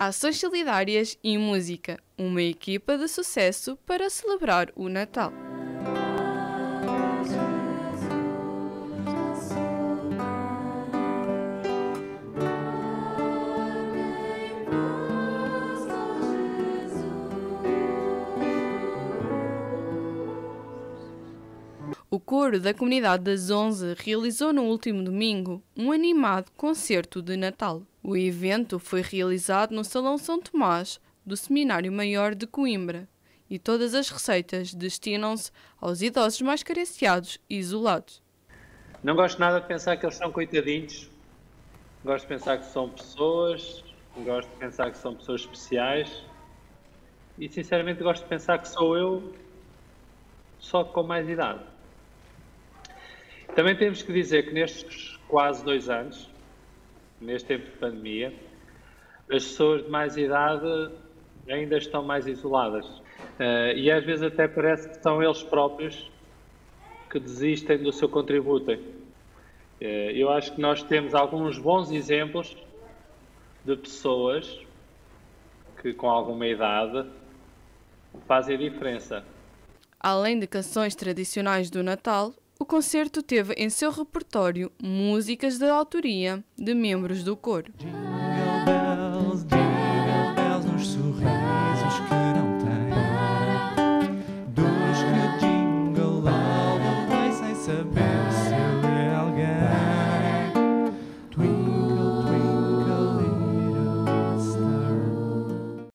ações solidárias e música, uma equipa de sucesso para celebrar o Natal. O coro da comunidade das Onze realizou no último domingo um animado concerto de Natal. O evento foi realizado no Salão São Tomás do Seminário Maior de Coimbra e todas as receitas destinam-se aos idosos mais carenciados e isolados. Não gosto nada de pensar que eles são coitadinhos. Gosto de pensar que são pessoas, gosto de pensar que são pessoas especiais e sinceramente gosto de pensar que sou eu só com mais idade. Também temos que dizer que nestes quase dois anos, neste tempo de pandemia, as pessoas de mais idade ainda estão mais isoladas. Uh, e às vezes até parece que são eles próprios que desistem do seu contributo. Uh, eu acho que nós temos alguns bons exemplos de pessoas que com alguma idade fazem a diferença. Além de canções tradicionais do Natal, o concerto teve em seu repertório músicas da autoria de membros do coro.